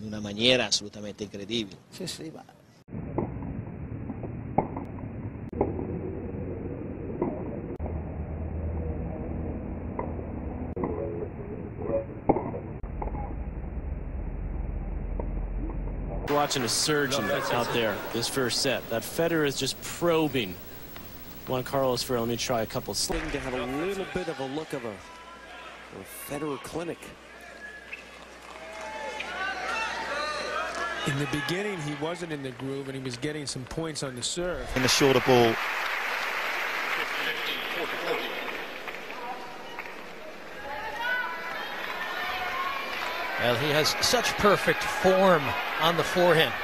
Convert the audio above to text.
in una maniera assolutamente incredibile. Sì, sì, ma Watching a surgeon out there this first set. That Federer is just probing Juan Carlos Ferrero. Let me try a couple. sl- to have a little bit of a look of a, a Federer clinic. In the beginning, he wasn't in the groove, and he was getting some points on the serve. in the shorter ball. Well, he has such perfect form on the forehand.